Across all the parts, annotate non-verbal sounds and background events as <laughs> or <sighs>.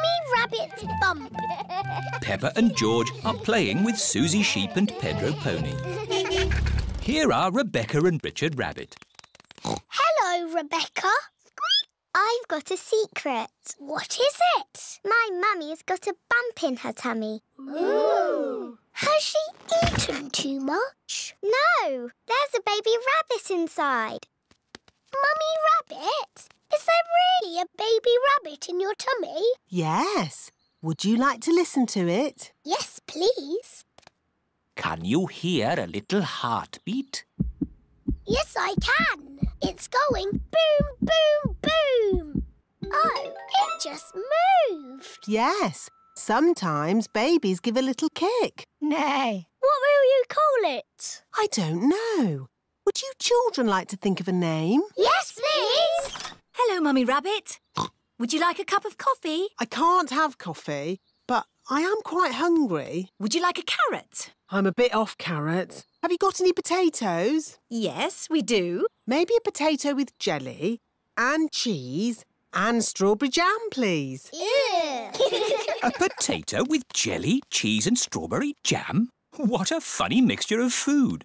Mummy Rabbit's bump. Peppa and George are playing with Susie Sheep and Pedro Pony. Here are Rebecca and Richard Rabbit. Hello, Rebecca. I've got a secret. What is it? My mummy's got a bump in her tummy. Ooh. Has she eaten too much? No, there's a baby rabbit inside. Mummy Rabbit? Is there really a baby rabbit in your tummy? Yes. Would you like to listen to it? Yes, please. Can you hear a little heartbeat? Yes, I can. It's going boom, boom, boom. Oh, it just moved. Yes. Sometimes babies give a little kick. Nay. What will you call it? I don't know. Would you children like to think of a name? Yes, please. Hello, Mummy Rabbit. Would you like a cup of coffee? I can't have coffee, but I am quite hungry. Would you like a carrot? I'm a bit off carrots. Have you got any potatoes? Yes, we do. Maybe a potato with jelly and cheese and strawberry jam, please. <laughs> A potato with jelly, cheese and strawberry jam? What a funny mixture of food.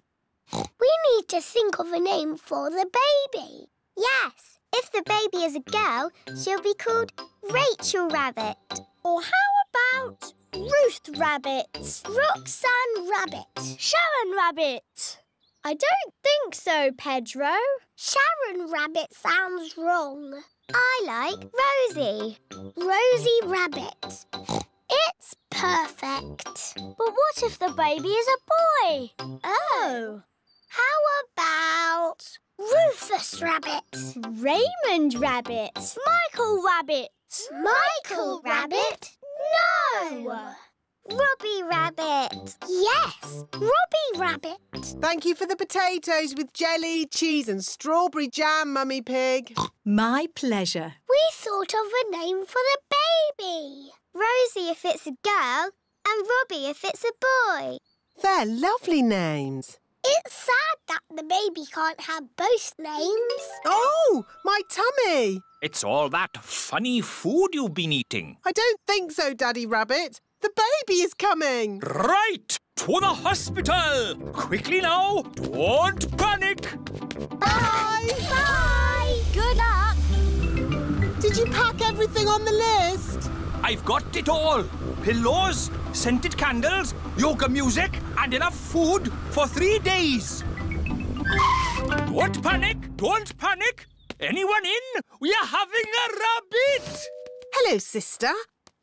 We need to think of a name for the baby. Yes, if the baby is a girl, she'll be called Rachel Rabbit. Or how about Ruth Rabbit? Roxanne Rabbit? Sharon Rabbit? I don't think so, Pedro. Sharon Rabbit sounds wrong. I like Rosie. Rosie Rabbit. It's perfect. But what if the baby is a boy? Oh. How about Rufus Rabbit? Raymond Rabbit? Michael Rabbit? Michael Rabbit? No! Robbie Rabbit. Yes, Robbie Rabbit. Thank you for the potatoes with jelly, cheese and strawberry jam, Mummy Pig. My pleasure. We thought of a name for the baby. Rosie if it's a girl and Robbie if it's a boy. They're lovely names. It's sad that the baby can't have both names. Oh, my tummy. It's all that funny food you've been eating. I don't think so, Daddy Rabbit. The baby is coming. Right! To the hospital! Quickly now! Don't panic! Bye! Bye! Good luck! Did you pack everything on the list? I've got it all. Pillows, scented candles, yoga music and enough food for three days. Don't panic! Don't panic! Anyone in? We are having a rabbit! Hello, sister.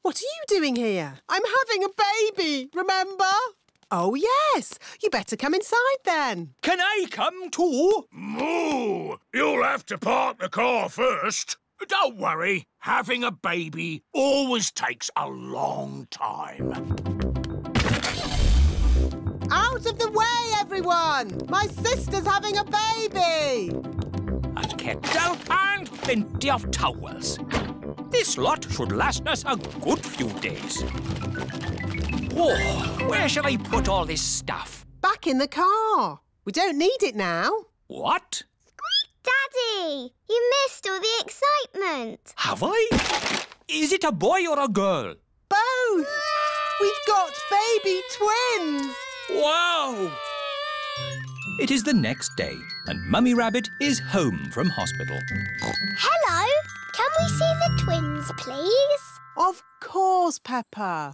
What are you doing here? I'm having a baby, remember? Oh, yes. You better come inside then. Can I come too? Moo! You'll have to park the car first. Don't worry, having a baby always takes a long time. Out of the way, everyone! My sister's having a baby! A kettle and plenty of towels. This lot should last us a good few days. Oh, where shall I put all this stuff? Back in the car. We don't need it now. What? Daddy, you missed all the excitement. Have I? Is it a boy or a girl? Both! We've got baby twins! Wow! It is the next day, and Mummy Rabbit is home from hospital. Hello! Can we see the twins, please? Of course, Peppa. Are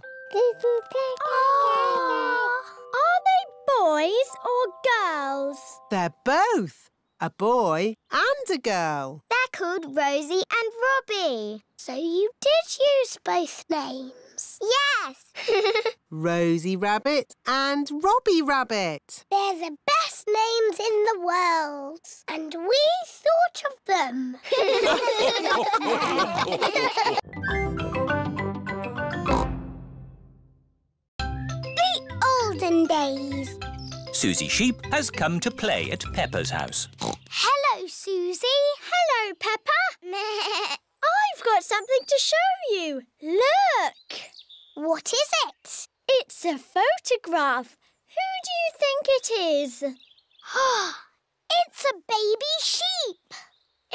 they boys or girls? They're both. A boy and a girl. They're called Rosie and Robbie. So you did use both names? Yes. <laughs> Rosie Rabbit and Robbie Rabbit. They're the best names in the world. And we thought of them. <laughs> the olden days. Susie Sheep has come to play at Peppa's house. Hello, Susie. Hello, Peppa. <laughs> I've got something to show you. Look. What is it? It's a photograph. Who do you think it is? <gasps> it's a baby sheep.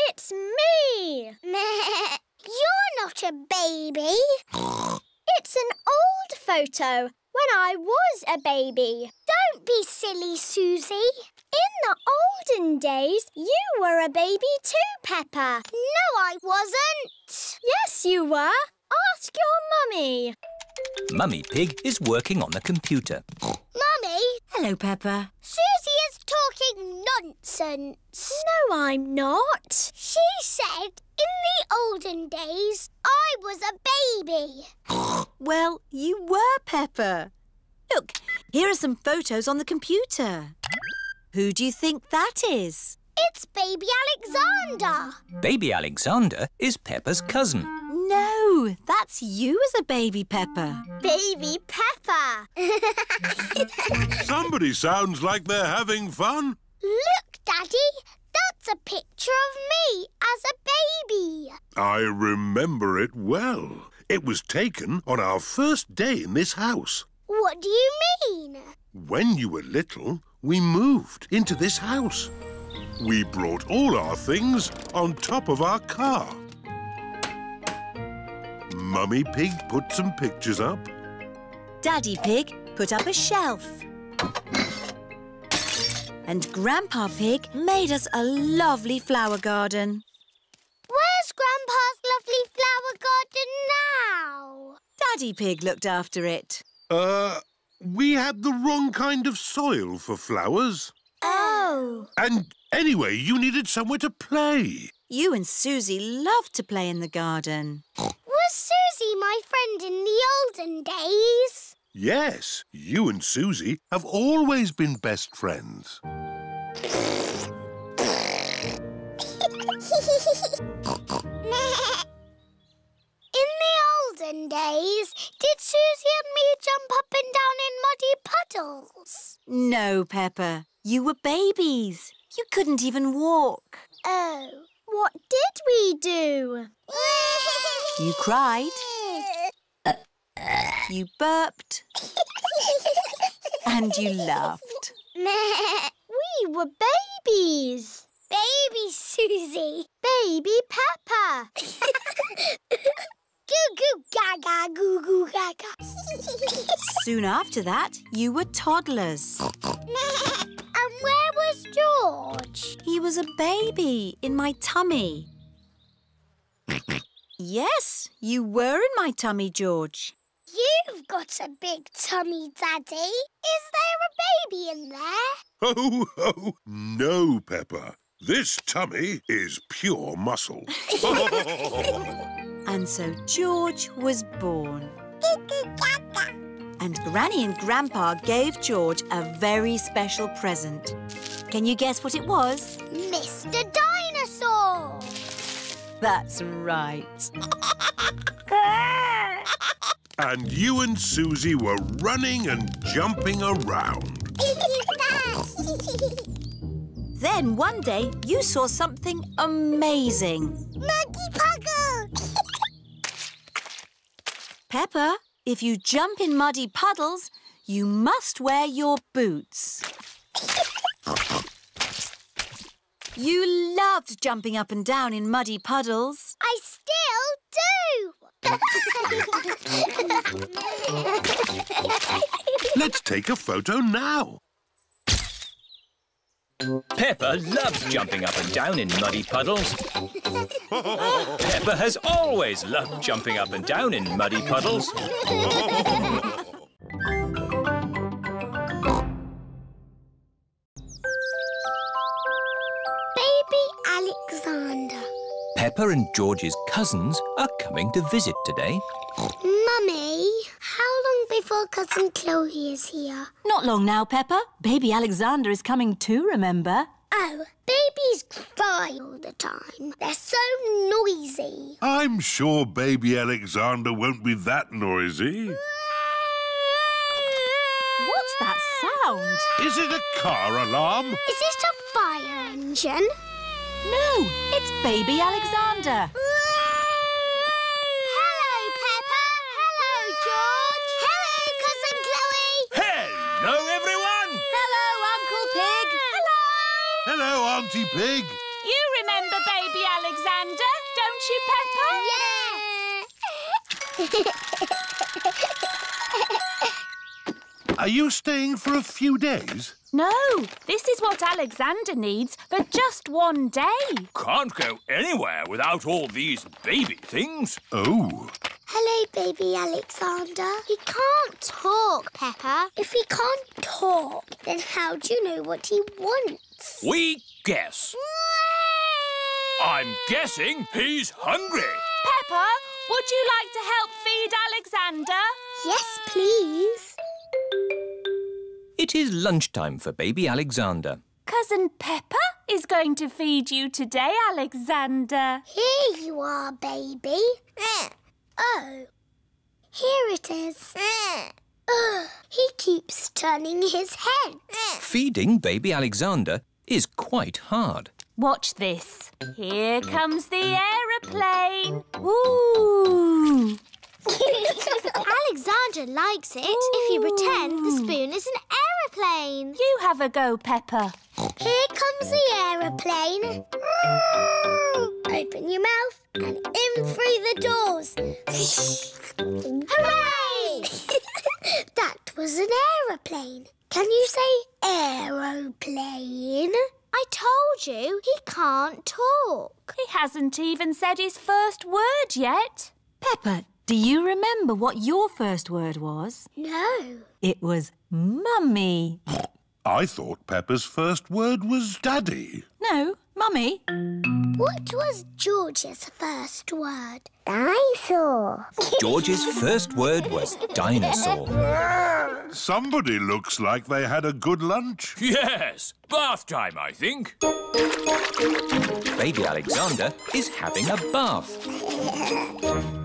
It's me. <laughs> You're not a baby. <gasps> It's an old photo when I was a baby. Don't be silly, Susie. In the olden days, you were a baby too, Peppa. No, I wasn't. Yes, you were. Ask your mummy. Mummy Pig is working on the computer. Mummy, Hello, Peppa. Susie is talking nonsense. No, I'm not. She said in the olden days I was a baby. <laughs> Well, you were, Peppa. Look, here are some photos on the computer. Who do you think that is? It's baby Alexander. Baby Alexander is Peppa's cousin. No, that's you as a baby, Peppa. Baby Peppa. <laughs> Somebody sounds like they're having fun. Look, Daddy, that's a picture of me as a baby. I remember it well. It was taken on our first day in this house. What do you mean? When you were little, we moved into this house. We brought all our things on top of our car. Mummy Pig put some pictures up. Daddy Pig put up a shelf. And Grandpa Pig made us a lovely flower garden. Where's Grandpa's lovely flower garden now? Daddy Pig looked after it. Uh, we had the wrong kind of soil for flowers. Oh. And anyway, you needed somewhere to play. You and Susie loved to play in the garden. <laughs> Was Susie my friend in the olden days? Yes, you and Susie have always been best friends. <laughs> In the olden days, did Susie and me jump up and down in muddy puddles? No, Peppa. You were babies. You couldn't even walk. Oh. What did we do? You cried. You burped. And you laughed. <laughs> We were babies. Baby Susie. Baby Peppa. <laughs> Goo goo gaga goo goo gaga. <laughs> Soon after that, you were toddlers. <laughs> and where was George? He was a baby in my tummy. Yes, you were in my tummy, George. You've got a big tummy, Daddy. Is there a baby in there? Ho, ho! No, Peppa. This tummy is pure muscle. <laughs> And so George was born. And Granny and Grandpa gave George a very special present. Can you guess what it was? Mr. Dinosaur. That's right. <laughs> and you and Susie were running and jumping around. <laughs> Then one day you saw something amazing. Monkey Peppa, if you jump in muddy puddles, you must wear your boots. You loved jumping up and down in muddy puddles. I still do. <laughs> Let's take a photo now. Peppa loves jumping up and down in muddy puddles. Peppa has always loved jumping up and down in muddy puddles. Baby Alexander. Peppa and George's cousins are coming to visit today. Mummy, how before Cousin Chloe is here? Not long now, Peppa. Baby Alexander is coming too, remember? Oh, babies cry all the time. They're so noisy. I'm sure baby Alexander won't be that noisy. What's that sound? Is it a car alarm? Is it a fire engine? No, it's baby Alexander. <laughs> Hello, Peppa. Hello, George. Hello, Cousin Chloe. Hello, everyone! Hello, Uncle Pig. Hello. Hello, Auntie Pig. You remember baby Alexander, don't you, Peppa? Yes. Are you staying for a few days? No, this is what Alexander needs for just one day. Can't go anywhere without all these baby things. Oh, Hello, baby Alexander. He can't talk, Peppa. If he can't talk, then how do you know what he wants? We guess. I'm guessing he's hungry. Peppa, would you like to help feed Alexander? Yes, please. It is lunchtime for baby Alexander. Cousin Peppa is going to feed you today, Alexander. Here you are, baby. Mm. Oh, here it is. Mm. Ugh, <sighs> he keeps turning his head. Feeding baby Alexander is quite hard. Watch this. Here comes the aeroplane. Ooh. <laughs> Alexander likes it if you pretend the spoon is an aeroplane. You have a go, Peppa. Here comes the aeroplane. <gasps> Open your mouth and in through the doors. <laughs> Hooray! <laughs> that was an aeroplane. Can you say aeroplane? I told you he can't talk. He hasn't even said his first word yet. Peppa, do you remember what your first word was? No. It was mummy. I thought Peppa's first word was daddy. No, mummy. What was George's first word? Dinosaur. <laughs> George's first word was dinosaur. Somebody looks like they had a good lunch. Yes, bath time, I think. Baby Alexander is having a bath. <laughs>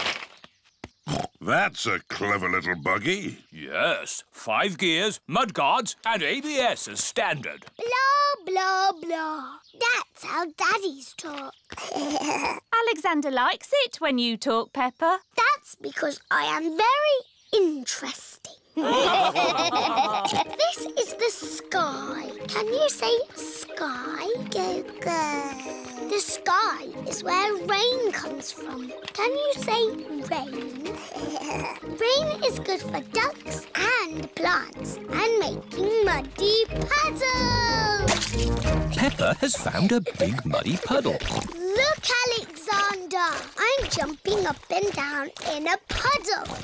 That's a clever little buggy. Yes, five gears, mud guards, and ABS as standard. Blah, blah, blah. That's how daddies talk. <laughs> Alexander likes it when you talk, Peppa. That's because I am very interesting. <laughs> this is the sky. Can you say sky? Go, go. The sky is where rain comes from. Can you say rain? <laughs> rain is good for ducks and plants and making muddy puddles. Peppa has found a big muddy puddle. Look, Alexander. I'm jumping up and down in a puddle.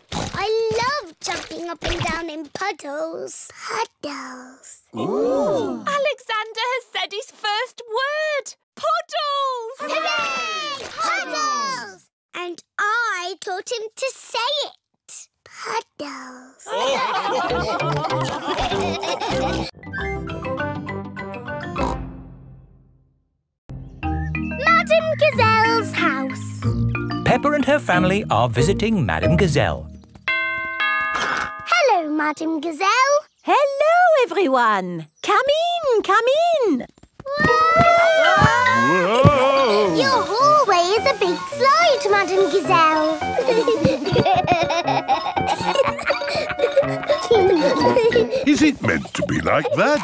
<laughs> I love jumping up and down in puddles. Puddles. Ooh. Alexander has said his first word. Puddles! Hooray! Puddles! And I taught him to say it. Puddles. Madame Gazelle's house. Peppa and her family are visiting Madame Gazelle. Hello, Madame Gazelle. Hello, everyone. Come in, come in. Whoa! Your hallway is a big slide, Madame Gazelle. <laughs> Is it meant to be like that?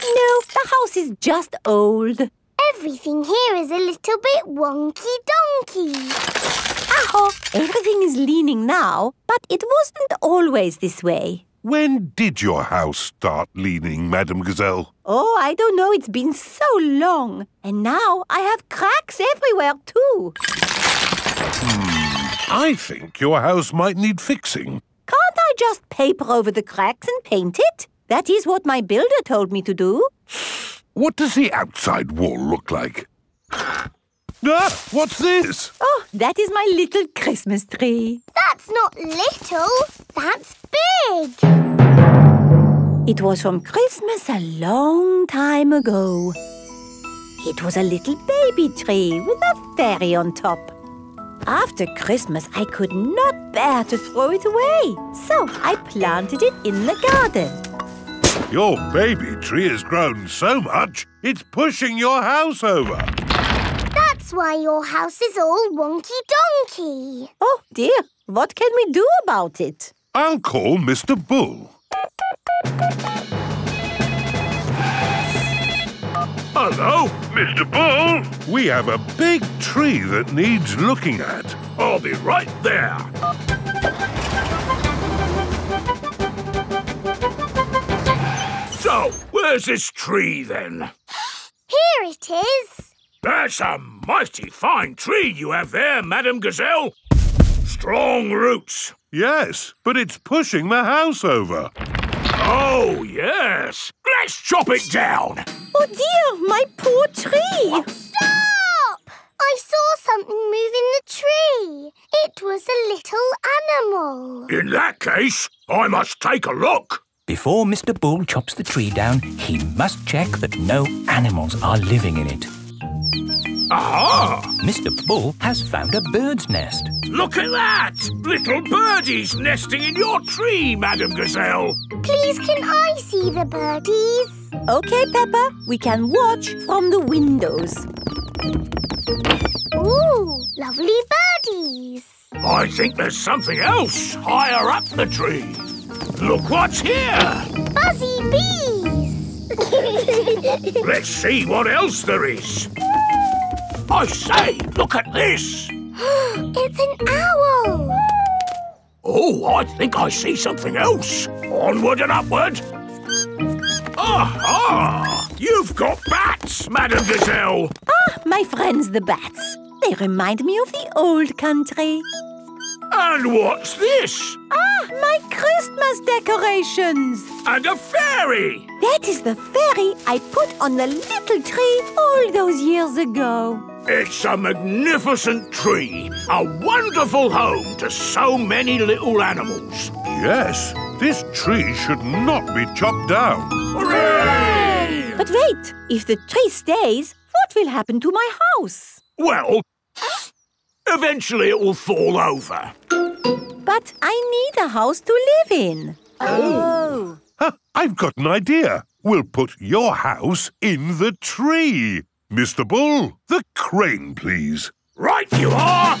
No, the house is just old. Everything here is a little bit wonky donkey. Aho, everything is leaning now, but it wasn't always this way. When did your house start leaning, Madame Gazelle? Oh, I don't know, it's been so long. And now I have cracks everywhere too. Hmm. I think your house might need fixing. Can't I just paper over the cracks and paint it? That is what my builder told me to do. What does the outside wall look like? Ah, what's this? Oh, that is my little Christmas tree. That's not little, that's big. It was from Christmas a long time ago. It was a little baby tree with a fairy on top. After Christmas, I could not bear to throw it away. So I planted it in the garden. Your baby tree has grown so much, it's pushing your house over. That's why your house is all wonky-donkey. Oh, dear. What can we do about it? I'll call Mr. Bull. Hello? Mr. Bull, we have a big tree that needs looking at. I'll be right there. So, where's this tree then? Here it is. That's a mighty fine tree you have there, Madame Gazelle. Strong roots. Yes, but it's pushing the house over. Oh, yes. Let's chop it down. Oh, dear, my poor tree. Stop! I saw something move in the tree. It was a little animal. In that case, I must take a look. Before Mr. Bull chops the tree down, he must check that no animals are living in it. Aha! Mr. Bull has found a bird's nest. Look at that! Little birdies nesting in your tree, Madame Gazelle. Please, can I see the birdies? Okay, Peppa, we can watch from the windows. Ooh, lovely birdies. I think there's something else higher up the tree. Look what's here! Buzzy bees. <laughs> Let's see what else there is. I say, look at this. <gasps> it's an owl. Oh, I think I see something else. Onward and upward. Aha! You've got bats, Madame Gazelle. Ah, my friends the bats. They remind me of the old country. And what's this? Ah, my Christmas decorations. And a fairy. That is the fairy I put on the little tree all those years ago. It's a magnificent tree, a wonderful home to so many little animals. Yes, this tree should not be chopped down. Hooray! But wait, if the tree stays, what will happen to my house? Well, eventually it will fall over. But I need a house to live in. Oh. Huh, I've got an idea. We'll put your house in the tree. Mr. Bull, the crane, please. Right you are!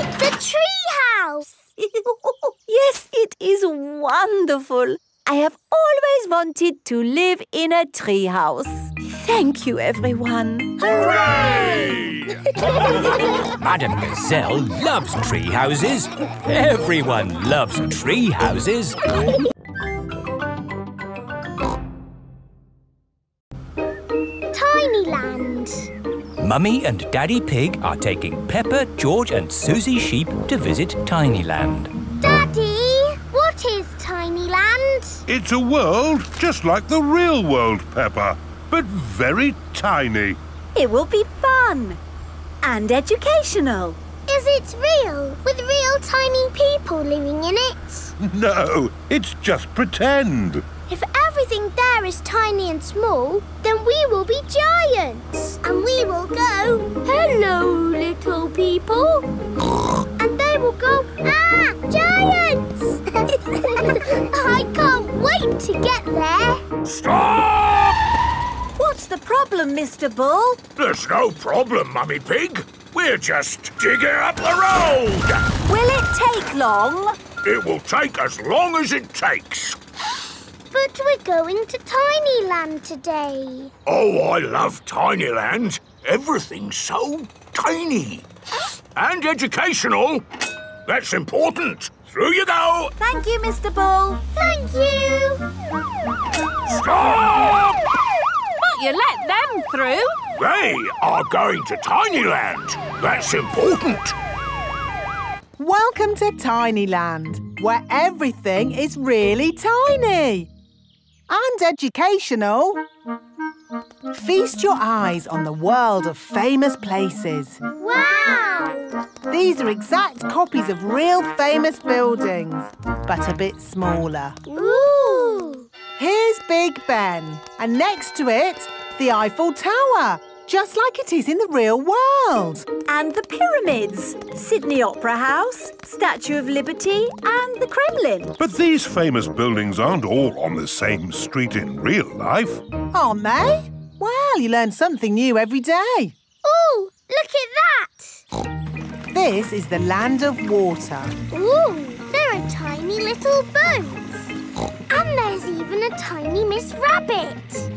It's a tree house. <laughs> yes, it is wonderful. I have always wanted to live in a tree house. Thank you, everyone. Hooray! <laughs> Madame Gazelle loves tree houses. Everyone loves tree houses. Tinyland. Mummy and Daddy Pig are taking Peppa, George and Susie Sheep to visit Tinyland. Daddy, what is Tinyland? It's a world just like the real world, Peppa, but very tiny. It will be fun and educational. Is it real, with real tiny people living in it? <laughs> No, it's just pretend. If everything there is tiny and small, then we will be giants. And we will go, hello, little people. <laughs> and they will go, ah, giants! <laughs> I can't wait to get there. Stop! What's the problem, Mr. Bull? There's no problem, Mummy Pig. We're just digging up the road. Will it take long? It will take as long as it takes. But we're going to Tinyland today. Oh, I love Tinyland. Everything's so tiny. And educational. That's important. Through you go. Thank you, Mr. Bull. Thank you. Stop! But you let them through. They are going to Tinyland. That's important. Welcome to Tinyland, where everything is really tiny and educational. Feast your eyes on the world of famous places. Wow! These are exact copies of real famous buildings, but a bit smaller. Ooh! Here's Big Ben, and next to it, the Eiffel Tower, just like it is in the real world. And the pyramids, Sydney Opera House, Statue of Liberty, and the Kremlin. But these famous buildings aren't all on the same street in real life. Aren't they? Well, you learn something new every day. Ooh, look at that! This is the land of water. Ooh, there are tiny little boats. And there's even a tiny Miss Rabbit.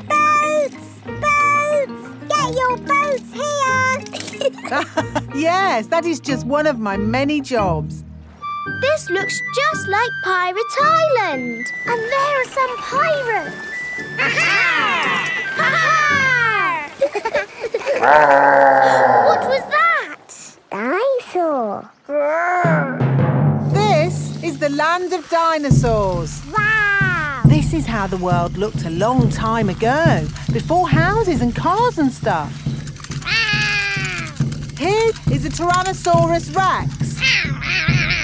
Boats! Boats! Get your boats here! <laughs> yes, that is just one of my many jobs. this looks just like Pirate Island. And there are some pirates. <laughs> what was that? Dinosaur. Is the land of dinosaurs. Wow! This is how the world looked a long time ago, before houses and cars and stuff. Here is a Tyrannosaurus Rex.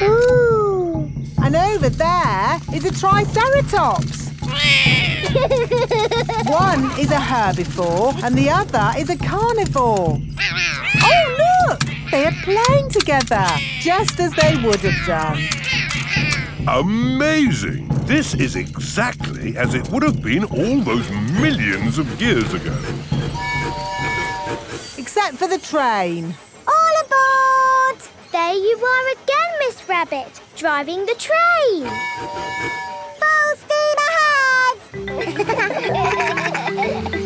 Ooh. And over there is a Triceratops. <laughs> One is a herbivore and the other is a carnivore. Oh, look! They are playing together, just as they would have done. Amazing! This is exactly as it would have been all those millions of years ago. Except for the train. All aboard! There you are again, Miss Rabbit, driving the train. Full steam ahead!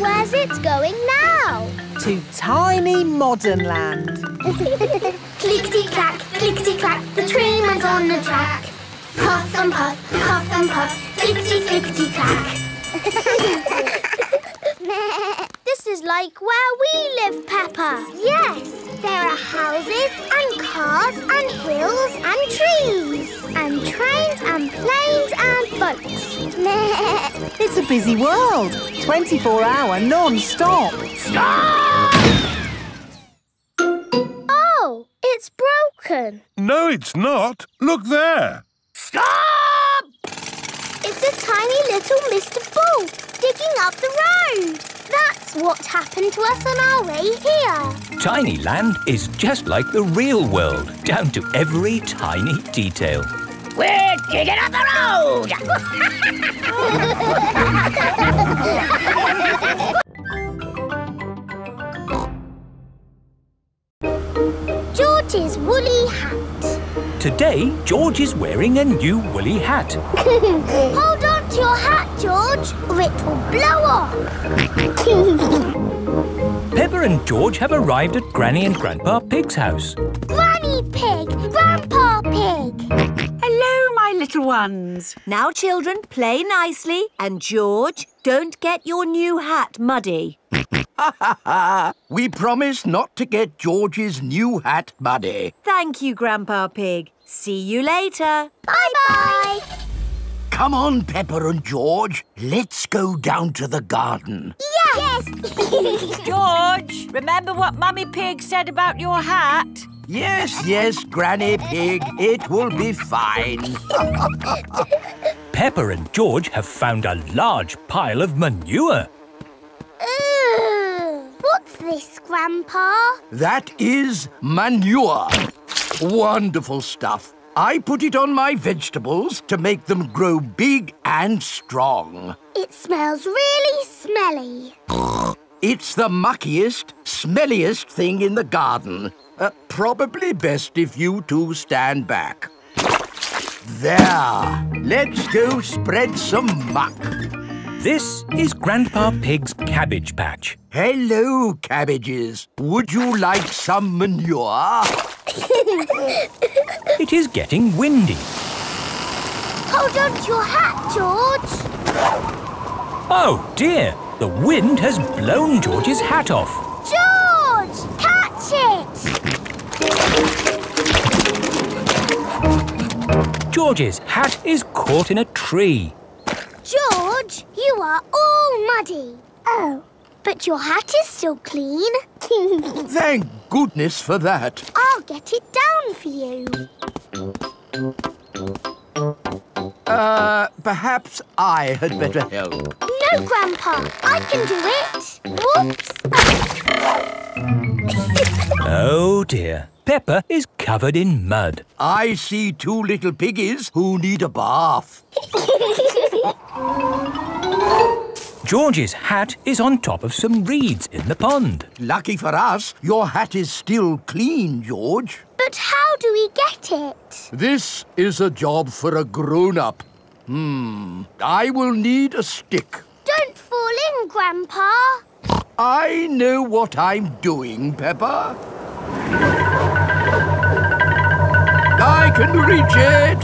<laughs> Where's it going now? To tiny modern land. <laughs> clickety clack, clickety clack, the train runs on the track. Puff and puff, puff and puff, clickety clickety clack. this is like where we live, Peppa. Yes, there are houses and cars and hills and trees and trains and planes and boats. <laughs> It's a busy world. 24 hour non-stop. oh, it's broken. No, it's not. Look there. Stop! It's a tiny little Mr. Bull digging up the road. That's what happened to us on our way here. Tiny Land is just like the real world, down to every tiny detail. We're digging up the road! <laughs> <laughs> Today, George is wearing a new woolly hat. <laughs> Hold on to your hat, George, or it will blow off. <laughs> Peppa and George have arrived at Granny and Grandpa Pig's house. Granny Pig, Grandpa Pig. <laughs> Hello, my little ones. Now, children, play nicely. And George, don't get your new hat muddy. we promise not to get George's new hat muddy. Thank you, Grandpa Pig. See you later. Bye-bye. Come on, Peppa and George. Let's go down to the garden. Yes! yes. <laughs> George, remember what Mummy Pig said about your hat? Yes, yes, Granny Pig. It will be fine. <laughs> Peppa and George have found a large pile of manure. Ugh. What's this, Grandpa? That is manure. Wonderful stuff. I put it on my vegetables to make them grow big and strong. It smells really smelly. It's the muckiest, smelliest thing in the garden. Uh, probably best if you two stand back. There. Let's go spread some muck. This is Grandpa Pig's cabbage patch. Hello, cabbages. Would you like some manure? <laughs> It is getting windy. Hold on to your hat, George. Oh dear, the wind has blown George's hat off. George, catch it. George's hat is caught in a tree. George, you are all muddy. Oh, but your hat is still clean. <laughs> Thank goodness for that. I'll get it down for you. Uh, perhaps I had better help. No, Grandpa. I can do it. Whoops. <laughs> Oh dear. Peppa is covered in mud. I see two little piggies who need a bath. <laughs> George's hat is on top of some reeds in the pond. Lucky for us, your hat is still clean, George. But how do we get it? This is a job for a grown-up. Hmm, I will need a stick. Don't fall in, Grandpa. I know what I'm doing, Peppa. I can reach it.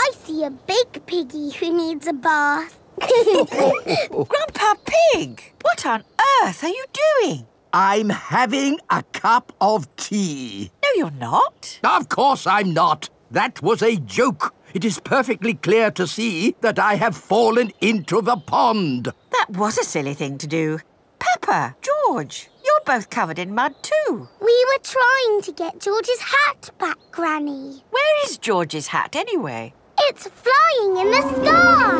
I see a big piggy who needs a bath. <laughs> Grandpa Pig, what on earth are you doing? I'm having a cup of tea. No, you're not. Of course I'm not. That was a joke. It is perfectly clear to see that I have fallen into the pond. That was a silly thing to do. Peppa, George, you're both covered in mud too. We were trying to get George's hat back, Granny. Where is George's hat anyway? It's flying in the sky.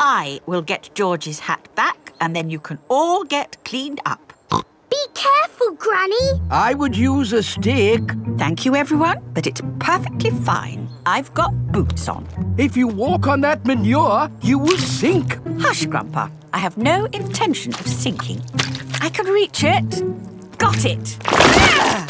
I will get George's hat back and then you can all get cleaned up. Be careful, Granny. I would use a stick. Thank you, everyone, but it's perfectly fine. I've got boots on. If you walk on that manure, you will sink. Hush, Grandpa. I have no intention of sinking. I can reach it. Got it. Ah!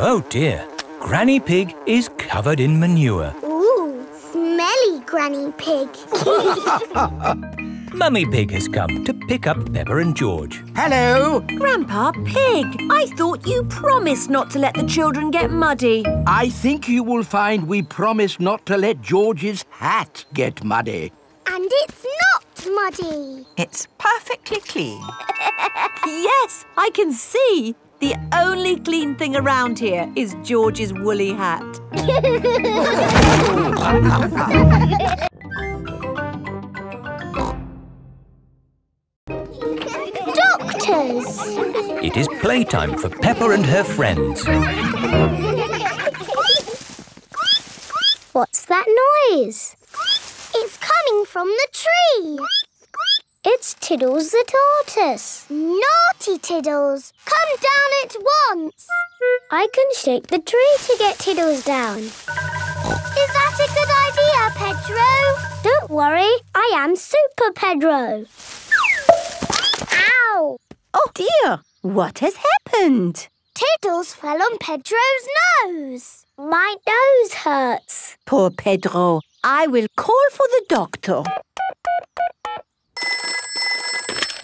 Oh dear. Granny Pig is covered in manure. Ooh, smelly Granny Pig. <laughs> Mummy Pig has come to pick up Peppa and George. Hello. Grandpa Pig, I thought you promised not to let the children get muddy. I think you will find we promised not to let George's hat get muddy. And it's not muddy. It's perfectly clean. <laughs> yes, I can see. The only clean thing around here is George's woolly hat. Doctors. It is playtime for Peppa and her friends. What's that noise? It's coming from the tree. It's Tiddles the tortoise. Naughty Tiddles! Come down at once! I can shake the tree to get Tiddles down. Is that a good idea, Pedro? Don't worry, I am Super Pedro. Ow! Oh dear, what has happened? Tiddles fell on Pedro's nose. My nose hurts. Poor Pedro. I will call for the doctor.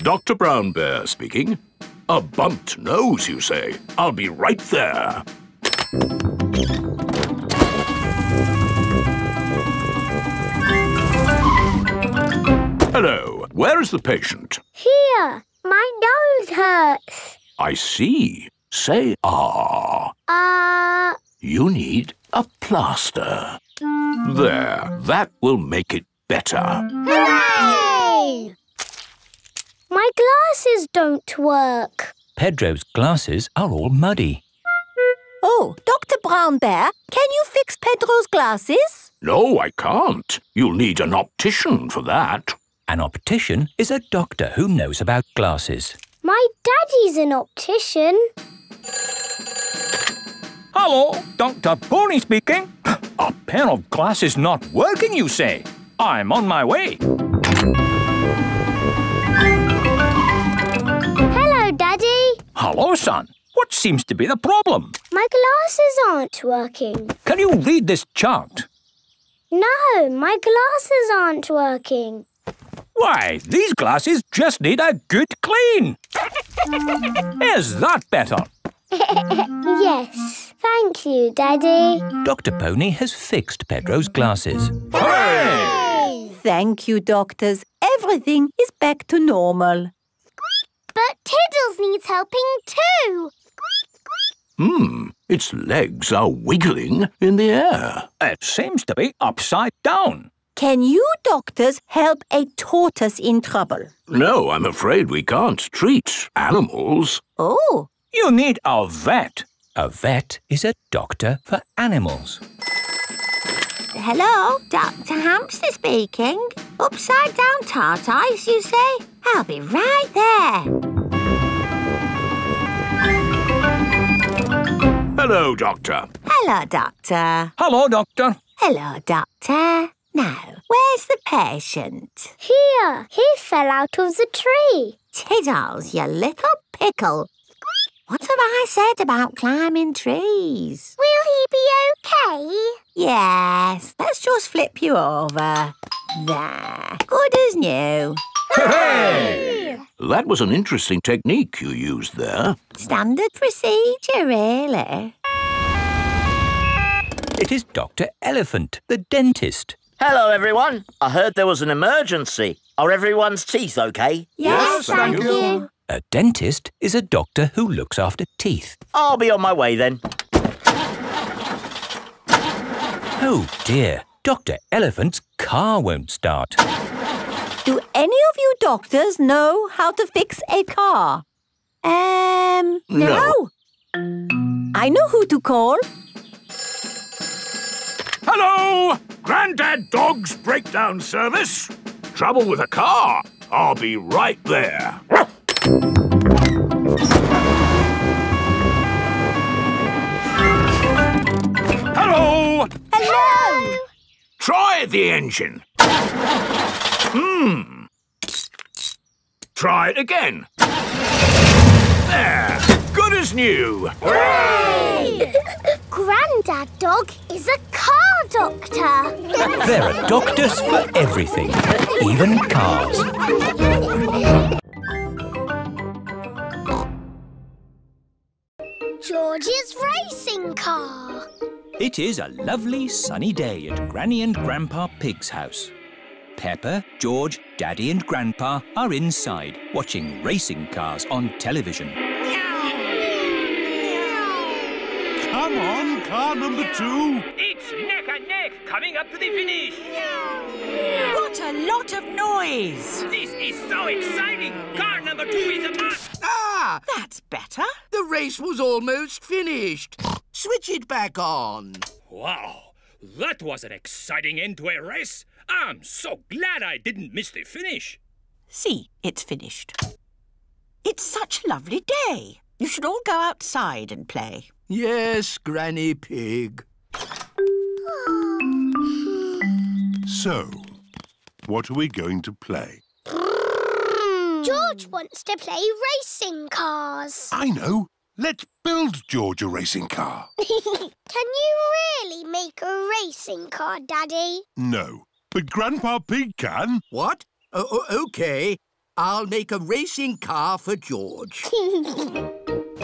Dr. Brown Bear speaking. A bumped nose, you say? I'll be right there. Hello. Where is the patient? Here, my nose hurts. I see. Say ah. Uh, You need a plaster. There. That will make it better. hooray! My glasses don't work. Pedro's glasses are all muddy. Oh, Dr. Brown Bear, can you fix Pedro's glasses? No, I can't. You'll need an optician for that. An optician is a doctor who knows about glasses. My daddy's an optician. Hello, Dr. Pony speaking. <gasps> A pair of glasses not working, you say? I'm on my way. Hello, son. What seems to be the problem? My glasses aren't working. Can you read this chart? No, my glasses aren't working. Why, these glasses just need a good clean. Is that better? <laughs> yes, thank you, Daddy. Dr. Pony has fixed Pedro's glasses. Hooray! Thank you, doctors. Everything is back to normal. But Tiddles needs helping too. Hmm, its legs are wiggling in the air. It seems to be upside down. Can you doctors help a tortoise in trouble? No, I'm afraid we can't treat animals. Oh. You need a vet. A vet is a doctor for animals. Hello, Dr. Hamster speaking. Upside down tart ice, you say? I'll be right there. Hello, Doctor. Hello, Doctor. Hello, Doctor. Hello, Doctor. Now, where's the patient? Here, he fell out of the tree. Tiddles, you little pickle. What have I said about climbing trees? Will he be okay? Yes, let's just flip you over. There, good as new. Hooray! That was an interesting technique you used there. Standard procedure, really. It is Dr. Elephant, the dentist. Hello, everyone. I heard there was an emergency. Are everyone's teeth okay? Yes, thank you. A dentist is a doctor who looks after teeth. I'll be on my way then. Oh dear, Dr. Elephant's car won't start. Do any of you doctors know how to fix a car? Um, No. I know who to call. Hello! Grandad Dog's breakdown service. Trouble with a car. I'll be right there. Hello! Hello! Try the engine. Hmm. Try it again. There. Good as new. Hooray! Grandad Dog is a car doctor. There are doctors for everything, even cars. George's racing car. It is a lovely sunny day at Granny and Grandpa Pig's house. Peppa, George, Daddy and Grandpa are inside watching racing cars on television. Come on, car number two. It's neck and neck coming up to the finish. What a lot of noise! This is so exciting. Car number two is a must. Ah! That's better. The race was almost finished. Switch it back on. Wow, that was an exciting end to a race. I'm so glad I didn't miss the finish. See, it's finished. It's such a lovely day. You should all go outside and play. Yes, Granny Pig. So, what are we going to play? George wants to play racing cars. <laughs> I know. Let's build George a racing car. Can you really make a racing car, Daddy? No, but Grandpa Pig can. What? Oh, oh, okay. I'll make a racing car for George. <laughs>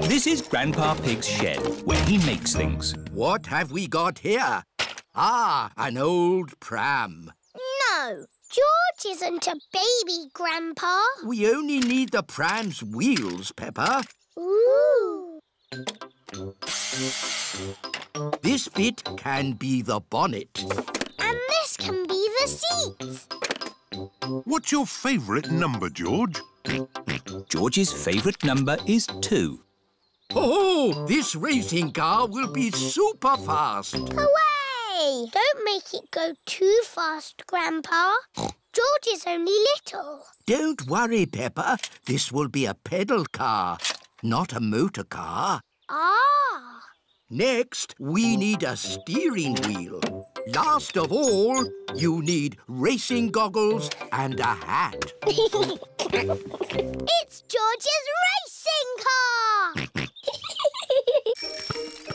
This is Grandpa Pig's shed, where he makes things. What have we got here? Ah, an old pram. no, George isn't a baby, Grandpa. We only need the pram's wheels, Peppa. Ooh. This bit can be the bonnet. And this can be the seats. What's your favourite number, George? George's favourite number is two. Oh, this racing car will be super fast. Hooray! Don't make it go too fast, Grandpa. George is only little. Don't worry, Peppa. This will be a pedal car, not a motor car. Ah. Next, we need a steering wheel. Last of all, you need racing goggles and a hat. <laughs> it's George's racing car!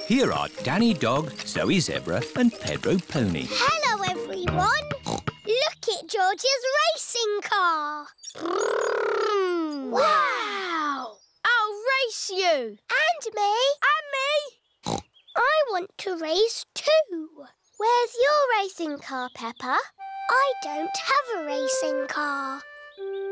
<laughs> Here are Danny Dog, Zoe Zebra and Pedro Pony. Hello, everyone. Look at George's racing car. Wow! I'll race you. And me. I want to race too. Where's your racing car, Peppa? I don't have a racing car.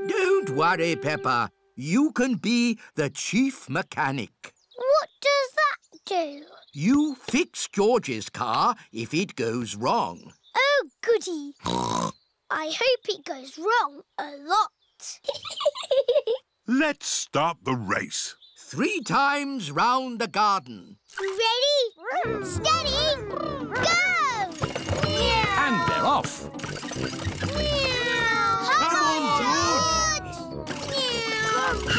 Don't worry, Peppa. You can be the chief mechanic. What does that do? You fix George's car if it goes wrong. Oh, goody. I hope it goes wrong a lot. <laughs> Let's start the race. Three times round the garden. Ready, steady, go! And they're off. Come on,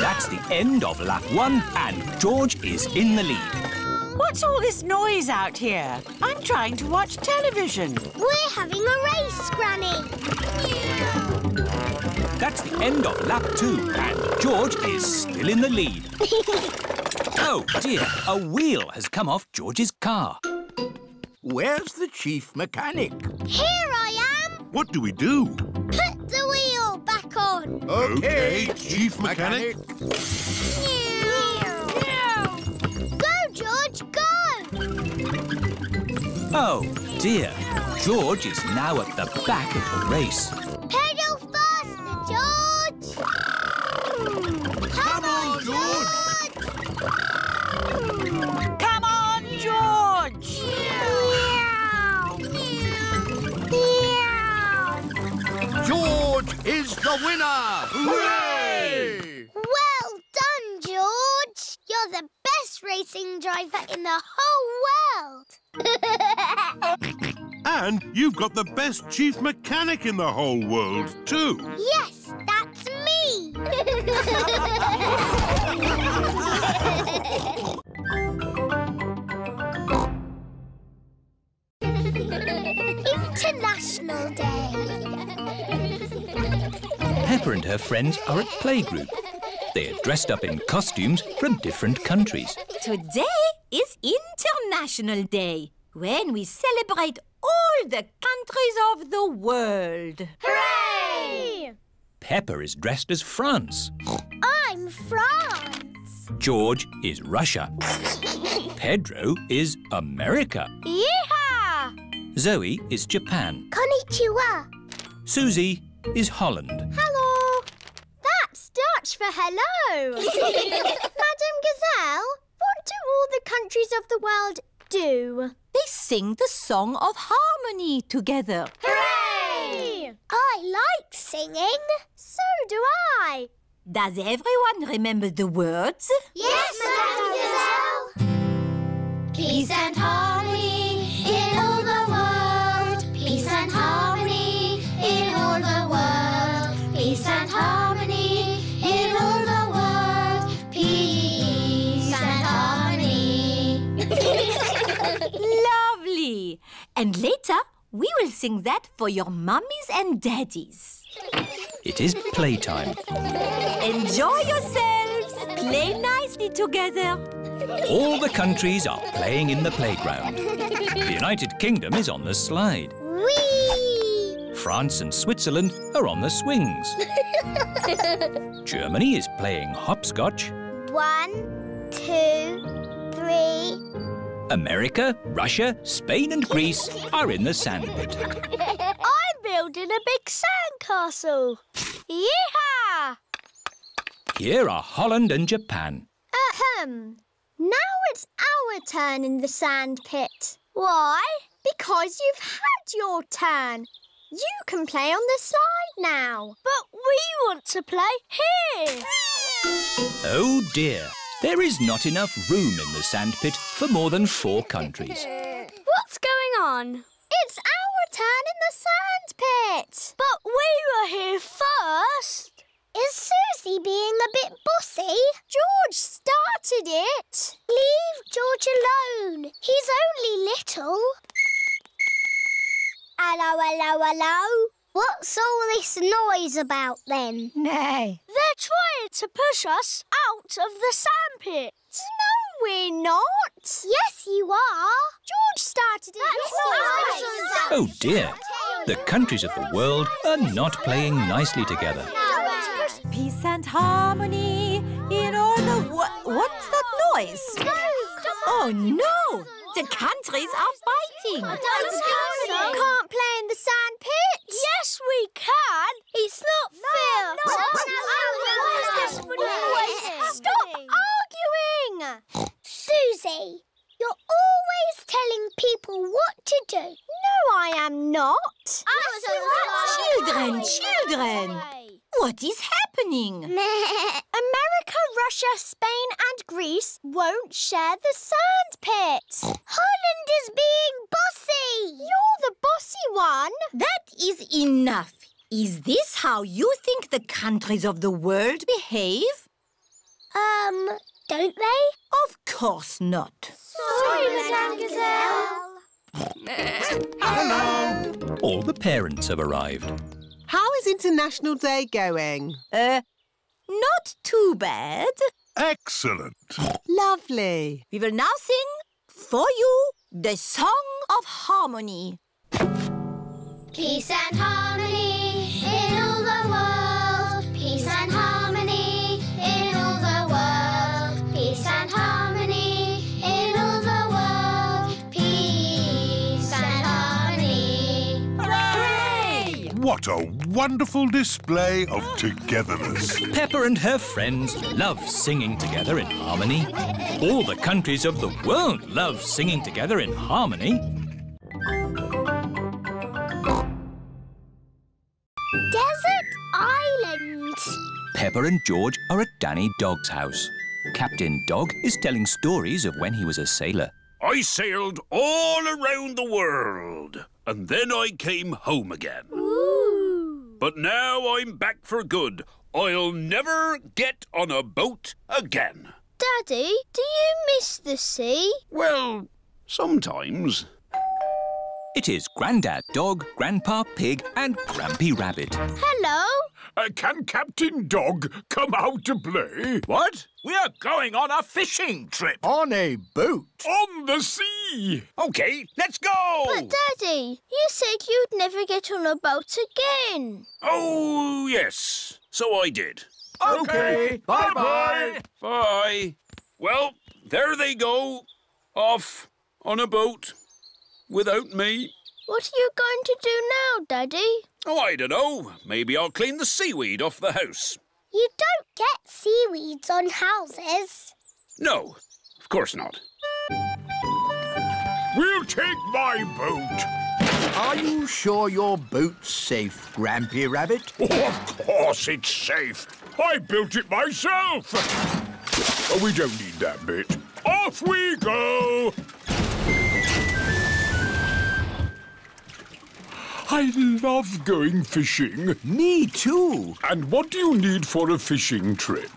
That's the end of lap one, and George is in the lead. What's all this noise out here? I'm trying to watch television. We're having a race, Granny. That's the end of lap two, and George is still in the lead. <laughs> Oh dear, a wheel has come off George's car. Where's the chief mechanic? Here I am. What do we do? Put the wheel back on. Okay, Chief Mechanic. Go, George, go! Oh dear, George is now at the back of the race. Pedal faster, George! Come on, George! The winner! Hooray! Well done, George! You're the best racing driver in the whole world! <laughs> And you've got the best Chief Mechanic in the whole world, too. yes, that's me! <laughs> International Day. Peppa and her friends are at playgroup. They are dressed up in costumes from different countries. Today is International Day, when we celebrate all the countries of the world. Hooray! Peppa is dressed as France. I'm France. George is Russia. <laughs> Pedro is America. Yeehaw! Zoe is Japan. Konnichiwa. Susie is Holland. Hello. That's Dutch for hello. <laughs> Madame Gazelle, what do all the countries of the world do? They sing the song of harmony together. Hooray! I like singing. So do I. Does everyone remember the words? Yes, Madame Gazelle. Peace and harmony And later, we will sing that for your mummies and daddies. It is playtime. Enjoy yourselves. Play nicely together. All the countries are playing in the playground. The United Kingdom is on the slide. Whee! France and Switzerland are on the swings. <laughs> Germany is playing hopscotch. One, two, three. America, Russia, Spain and Greece are in the sandpit. <laughs> I'm building a big sandcastle. Yeehaw! Here are Holland and Japan. Ahem. Now it's our turn in the sand pit. Why? Because you've had your turn. You can play on the slide now. But we want to play here. Oh dear, there is not enough room in the sandpit for more than four countries. <laughs> What's going on? It's our turn in the sandpit. But we were here first. Is Susie being a bit bossy? George started it. Leave George alone. He's only little. Hello, hello, hello. What's all this noise about then? Nay. They're trying to push us out of the sandpit. No, we're not. Yes, you are. George started it. That's oh, oh dear, the countries of the world are not playing nicely together. Peace and harmony in all the wo- What's that noise? Oh no! The countries are fighting. You can't play in the sand pit. Yes, we can. It's not fair. Stop arguing. <laughs> Susie, you're always telling people what to do. No, I am not. Children, children! What is happening? <laughs> America, Russia, Spain and Greece won't share the sand pit. <gasps> Holland is being bossy. You're the bossy one. That is enough. Is this how you think the countries of the world behave? Um, don't they? Of course not. Sorry, Madame Gazelle. Hello. All the parents have arrived. How is International Day going? Uh, not too bad. Excellent. Lovely. We will now sing for you the Song of Harmony. Peace and harmony in all the world. Peace and harmony in all the world. Peace and harmony in all the world. Peace and harmony. Hooray! What a wonderful display of togetherness. Peppa and her friends love singing together in harmony. All the countries of the world love singing together in harmony. Desert Island. Peppa and George are at Danny Dog's house. Captain Dog is telling stories of when he was a sailor. I sailed all around the world, and then I came home again. But now I'm back for good. I'll never get on a boat again. Daddy, do you miss the sea? Well, sometimes. It is Grandad Dog, Grandpa Pig, and Grampy Rabbit. Hello. Uh, can Captain Dog come out to play? What? We are going on a fishing trip. On a boat. On the sea. Okay, let's go. But Daddy, you said you'd never get on a boat again. Oh, yes. So I did. Okay, bye-bye. Bye. Well, there they go. Off on a boat. Without me. What are you going to do now, Daddy? Oh, I don't know. Maybe I'll clean the seaweed off the house. You don't get seaweeds on houses. No, of course not. We'll take my boat. Are you sure your boat's safe, Grampy Rabbit? Oh, of course it's safe. I built it myself. Oh, we don't need that bit. Off we go. I love going fishing. Me too. And what do you need for a fishing trip?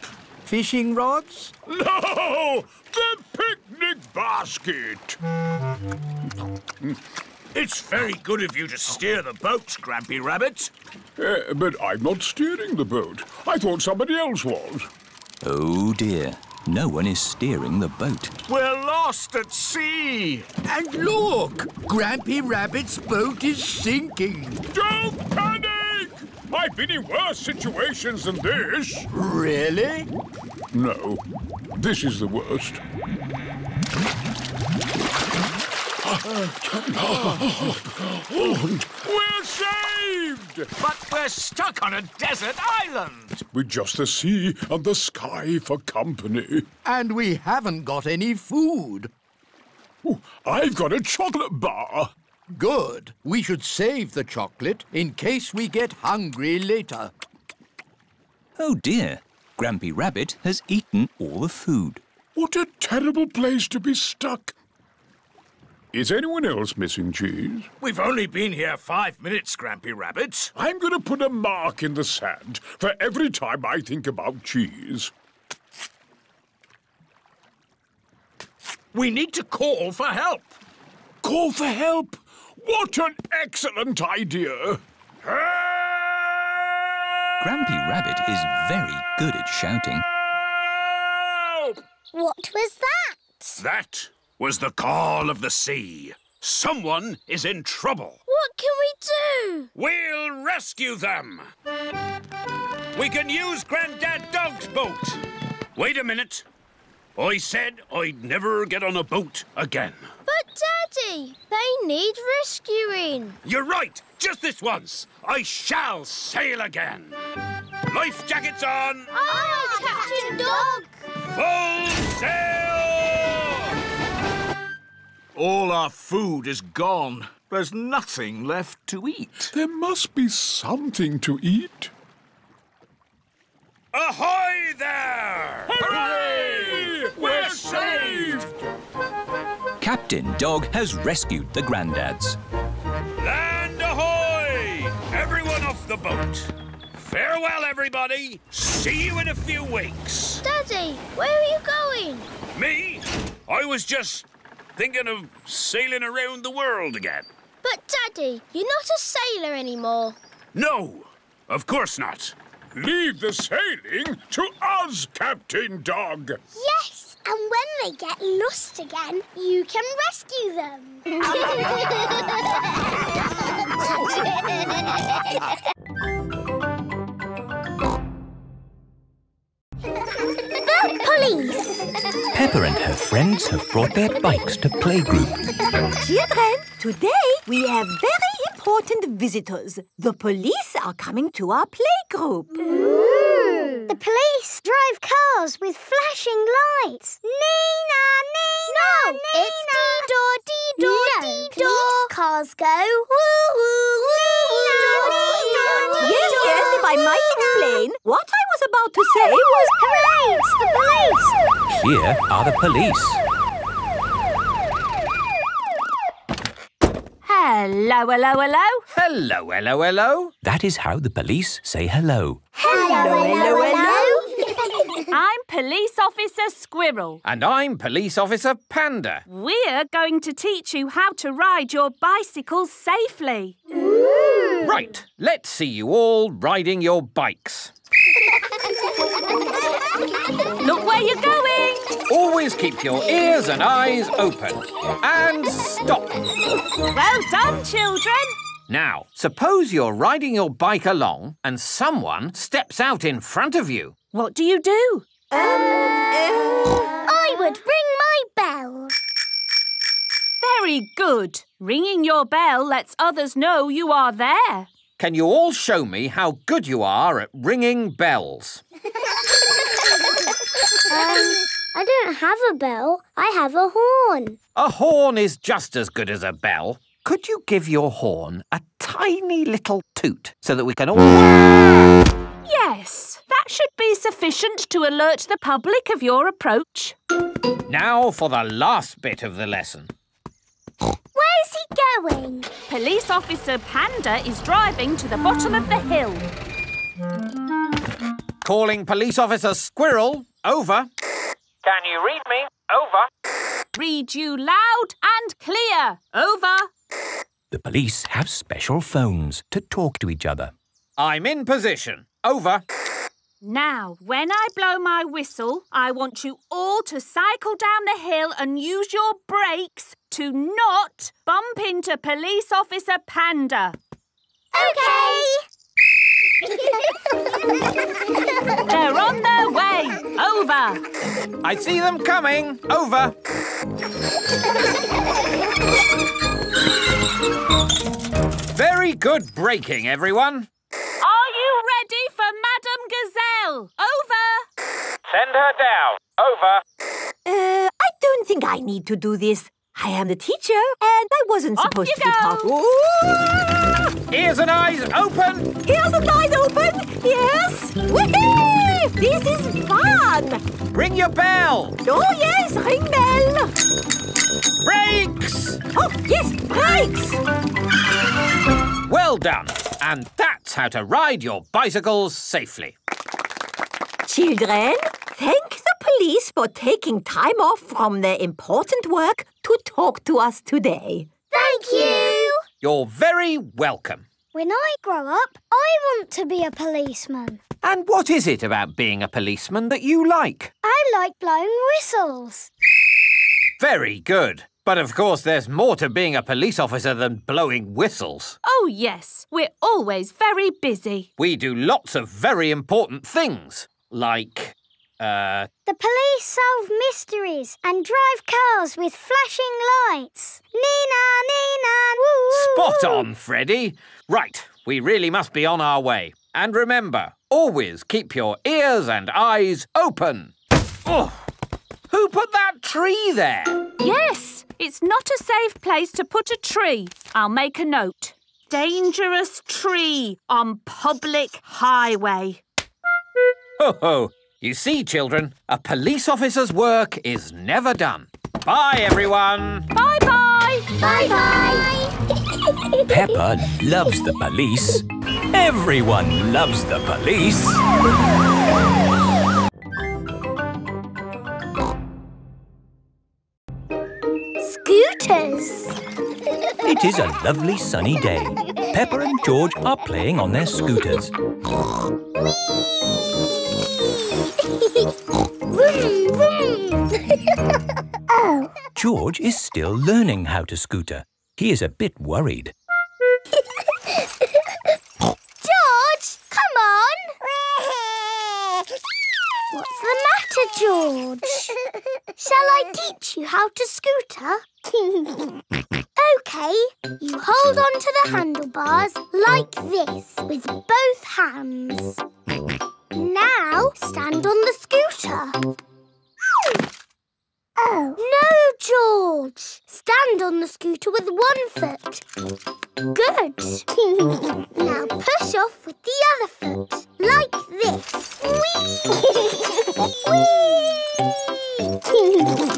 Fishing rods? No! The picnic basket! It's very good of you to steer the boat, Grampy Rabbit. Uh, but I'm not steering the boat. I thought somebody else was. Oh dear, no one is steering the boat. We're lost at sea. And look! Grampy Rabbit's boat is sinking. Don't panic! I've been in worse situations than this. Really? No, this is the worst. We're saved! But we're stuck on a desert island. With just the sea and the sky for company. And we haven't got any food. Ooh, I've got a chocolate bar. Good. We should save the chocolate in case we get hungry later. Oh dear, Grampy Rabbit has eaten all the food. What a terrible place to be stuck. Is anyone else missing cheese? We've only been here five minutes, Grampy Rabbit. I'm going to put a mark in the sand for every time I think about cheese. We need to call for help. Call for help? What an excellent idea! Help! Grampy Rabbit is very good at shouting. What was that? That was the call of the sea. Someone is in trouble. What can we do? We'll rescue them. We can use Grandad Dog's boat. Wait a minute. I said I'd never get on a boat again. But, Daddy, they need rescuing. You're right. Just this once. I shall sail again. Life jackets on. Aye, Captain Dog. Full sail! All our food is gone. There's nothing left to eat. There must be something to eat. Ahoy there! Hooray! We're saved! Captain Dog has rescued the granddads. Land ahoy! Everyone off the boat. Farewell, everybody. See you in a few weeks. Daddy, where are you going? Me? I was just thinking of sailing around the world again. But, Daddy, you're not a sailor anymore. No, of course not. Leave the sailing to us, Captain Dog. Yes, and when they get lost again, you can rescue them. <laughs> <laughs> the police. Peppa and her friends have brought their bikes to playgroup. Children, today we have very important visitors. The police are coming to our playgroup. The police drive cars with flashing lights. Nina, Nina, no, Nina. it's dee-door, dee-door, no, dee-door. police cars go woo-woo, Nina, Nina, Yes, yes, if I might explain, what I was about to say was... Hooray, it's the police! Here are the police. Hello, hello, hello. Hello, hello, hello. That is how the police say hello. Hello, hello, hello. <laughs> I'm Police Officer Squirrel. And I'm Police Officer Panda. We're going to teach you how to ride your bicycles safely. Right, let's see you all riding your bikes. Look where you're going. Always keep your ears and eyes open. And stop. Well done, children. Now, suppose you're riding your bike along and someone steps out in front of you. What do you do? Um, I would ring my bell. Very good. Ringing your bell lets others know you are there. Can you all show me how good you are at ringing bells? Um, I don't have a bell. I have a horn. A horn is just as good as a bell. Could you give your horn a tiny little toot so that we can all... Yes, that should be sufficient to alert the public of your approach. Now for the last bit of the lesson. Where's he going? Police Officer Panda is driving to the bottom of the hill. Calling Police Officer Squirrel. Over. Can you read me? Over. Read you loud and clear. Over. The police have special phones to talk to each other. I'm in position. Over. Now, when I blow my whistle, I want you all to cycle down the hill and use your brakes to not bump into Police Officer Panda. Okay. <laughs> They're on their way. Over. I see them coming. Over. Very good braking, everyone. Are you ready for Madame Gazelle? Over. Send her down. Over. Uh, I don't think I need to do this. I am the teacher, and I wasn't Off supposed you to be go. part. Ooh! Ears and eyes open. Ears and eyes open. Yes. Whee! This is fun. Ring your bell. Oh yes, ring bell. Brakes. Oh yes, brakes. Well done. And that's how to ride your bicycles safely. Children, thank the police for taking time off from their important work to talk to us today. Thank you. You're very welcome. When I grow up, I want to be a policeman. And what is it about being a policeman that you like? I like blowing whistles. Very good. But of course, there's more to being a police officer than blowing whistles. Oh, yes. We're always very busy. We do lots of very important things, like, uh, The police solve mysteries and drive cars with flashing lights. Nina, Nina, woo! spot on, Freddy. Right, we really must be on our way. And remember, always keep your ears and eyes open. Oh, who put that tree there? Yes, It's not a safe place to put a tree. I'll make a note. Dangerous tree on public highway. Ho ho! You see, children, a police officer's work is never done. Bye, everyone. Bye bye. Bye bye. Peppa loves the police. Everyone loves the police. Scooters. It is a lovely sunny day. Peppa and George are playing on their scooters. vroom, vroom. George is still learning how to scooter. He is a bit worried. George, come on. What's the matter, George? Shall I teach you how to scooter? OK, you hold on to the handlebars like this with both hands. Now stand on the scooter. Oh. No, George. Stand on the scooter with one foot. Good. <laughs> now push off with the other foot, like this.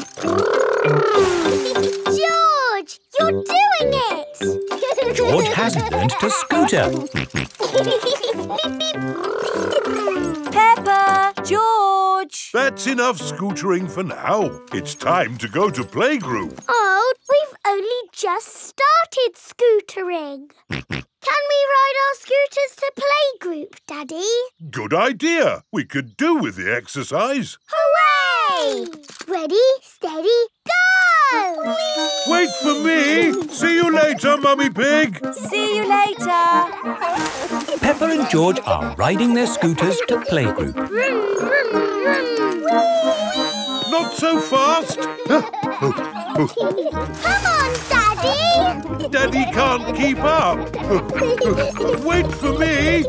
<laughs> <laughs> George, you're doing it. George has learned to scooter. Peppa! George! That's enough scootering for now. It's time to go to playgroup. Oh, we've only just started scootering. <laughs> Can we ride our scooters to playgroup, Daddy? Good idea. We could do with the exercise. Hooray! Ready, steady, go! Wait for me. See you later, Mummy Pig. See you later. Peppa and George are riding their scooters to playgroup. Not so fast. Come on, Daddy! Daddy can't keep up. Wait for me.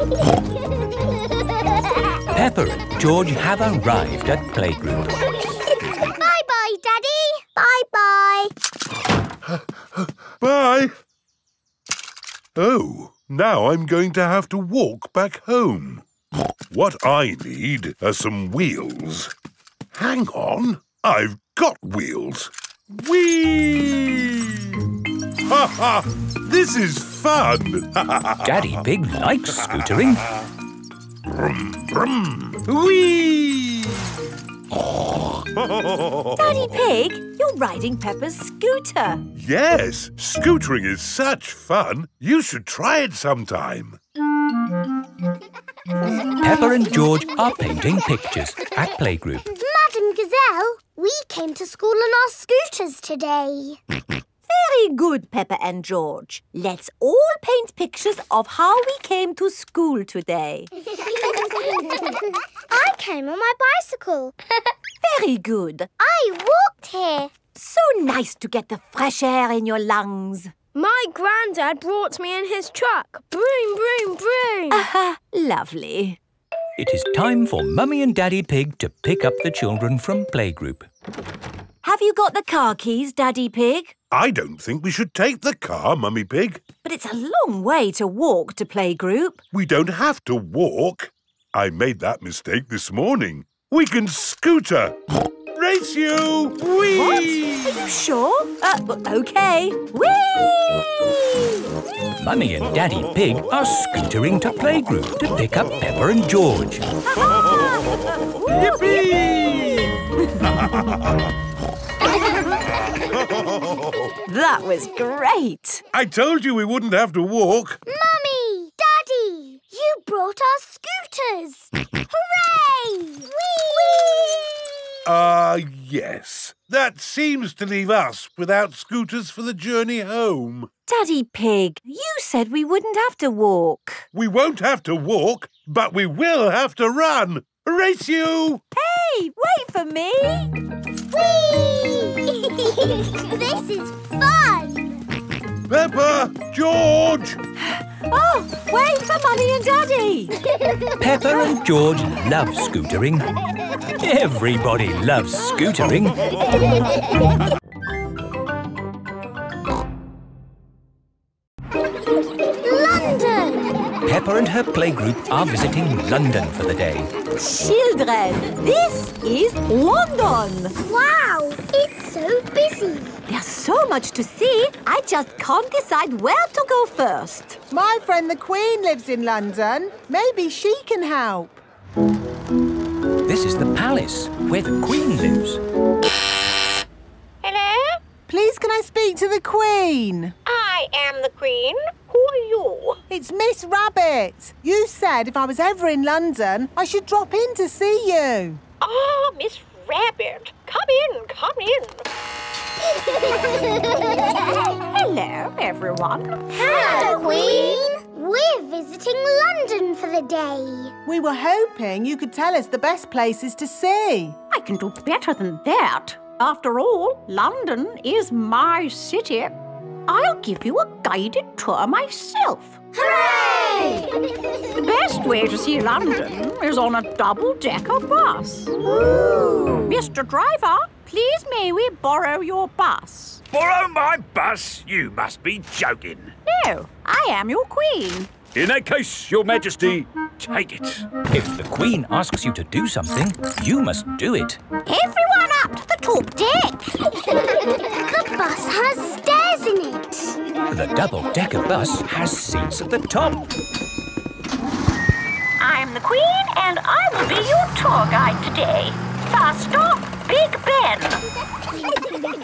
Peppa and George have arrived at playgroup. Bye-bye, Daddy. Bye-bye. Bye. Oh, now I'm going to have to walk back home. What I need are some wheels. Hang on, I've got wheels. Whee! Ha ha! This is fun! <laughs> Daddy Pig likes scootering. Brum, brum. Whee! <laughs> Daddy Pig, you're riding Peppa's scooter. Yes, scootering is such fun. You should try it sometime. Peppa and George are painting pictures at playgroup. Madame Gazelle, we came to school on our scooters today. Very good, Peppa and George. Let's all paint pictures of how we came to school today. <laughs> I came on my bicycle. <laughs> Very good. I walked here. So nice to get the fresh air in your lungs. My granddad brought me in his truck. Broom, broom, broom. Aha, lovely. It is time for Mummy and Daddy Pig to pick up the children from playgroup. Have you got the car keys, Daddy Pig? I don't think we should take the car, Mummy Pig. But it's a long way to walk to playgroup. We don't have to walk. I made that mistake this morning. We can scooter. Race you! Whee! What? Are you sure? Uh, OK. Whee! Mummy and Daddy Pig are scootering to playgroup to pick up Peppa and George. <laughs> that was great. I told you we wouldn't have to walk. Mummy! Daddy! You brought our scooters! <laughs> Hooray! Whee! Ah, uh, Ah, yes. That seems to leave us without scooters for the journey home. Daddy Pig, you said we wouldn't have to walk. We won't have to walk, but we will have to run. Race you! Hey, wait for me! Whee! <laughs> this is fun! Peppa! George! Oh, wait for Mummy and Daddy! <laughs> Peppa and George love scootering. Everybody loves scootering. <laughs> Peppa and her playgroup are visiting London for the day. Children, this is London. Wow, it's so busy. There's so much to see, I just can't decide where to go first. My friend the Queen lives in London. Maybe she can help. This is the palace where the Queen lives. Hello? Please, can I speak to the Queen? I am the Queen. Who are you? It's Miss Rabbit. You said if I was ever in London, I should drop in to see you. Ah, Miss Rabbit. Come in, come in. <laughs> Hello, everyone. Hello, Queen. We're visiting London for the day. We were hoping you could tell us the best places to see. I can do better than that. After all, London is my city. I'll give you a guided tour myself. Hooray! The best way to see London is on a double-decker bus. Ooh. Mr. Driver, please may we borrow your bus? Borrow my bus? You must be joking. No, I am your queen. In that case, Your Majesty, take it. If the Queen asks you to do something, you must do it. Everyone up to the top deck. the bus has stairs in it. The double-decker bus has seats at the top. I'm the queen and I will be your tour guide today. First stop, Big Ben.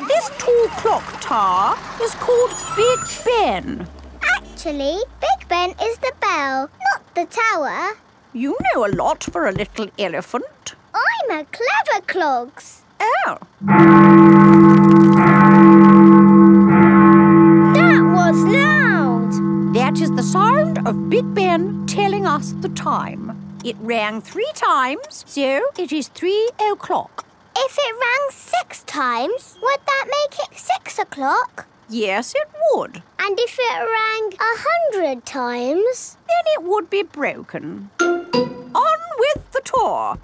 this tall clock tower is called Big Ben. Actually, Big Ben is the bell, not the tower. You know a lot for a little elephant. I'm a clever clogs. Oh. That was loud. That is the sound of Big Ben telling us the time. It rang three times, so it is three o'clock. If it rang six times, would that make it six o'clock? Yes, it would. And if it rang a hundred times? Then it would be broken. On with the tour.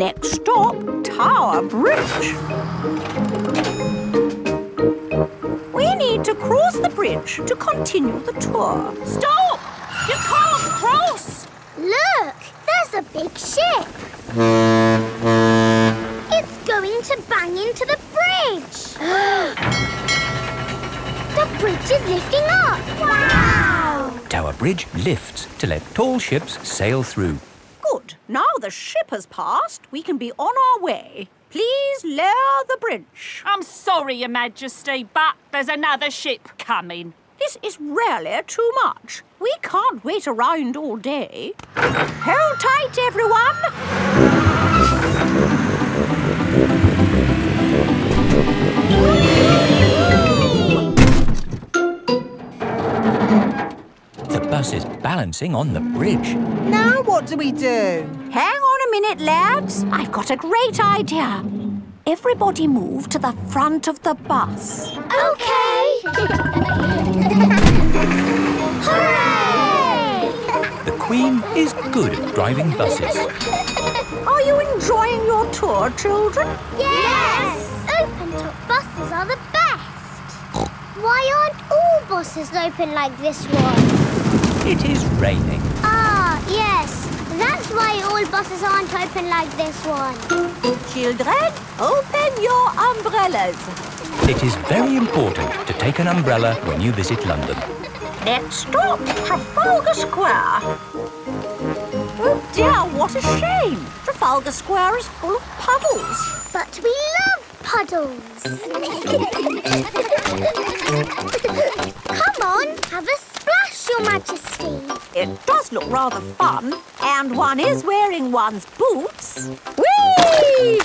Next stop, Tower Bridge. We need to cross the bridge to continue the tour. Stop! You can't cross! Look, there's a big ship. It's going to bang into the bridge. <gasps> the bridge is lifting up. Wow! Tower Bridge lifts to let tall ships sail through. Good. Now the ship has passed, we can be on our way. Please lower the bridge. I'm sorry, Your Majesty, but there's another ship coming. This is really too much. We can't wait around all day. Hold tight, everyone. Bus is balancing on the bridge. Now what do we do? Hang on a minute, lads. I've got a great idea. Everybody move to the front of the bus. Okay. <laughs> Hooray! The Queen is good at driving buses. Are you enjoying your tour, children? Yes! Open-top buses are the best. Why aren't all buses open like this one? It is raining. Ah, yes. That's why all buses aren't open like this one. Children, open your umbrellas. It is very important to take an umbrella when you visit London. Next stop, Trafalgar Square. Oh dear, what a shame. Trafalgar Square is full of puddles. But we love puddles. Come on, have a splash, Your Majesty. It does look rather fun, and one is wearing one's boots. Whee!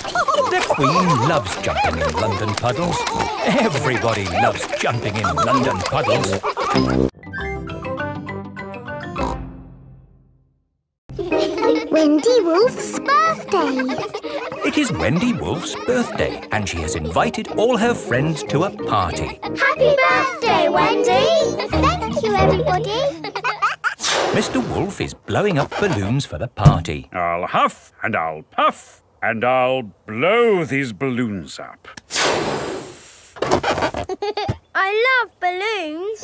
The Queen loves jumping in London puddles. Everybody loves jumping in London puddles. Wendy Wolf's birthday. It is Wendy Wolf's birthday, and she has invited all her friends to a party. Happy birthday, Wendy. Thank you, everybody. Mr. Wolf is blowing up balloons for the party. I'll huff and I'll puff and I'll blow these balloons up. I love balloons.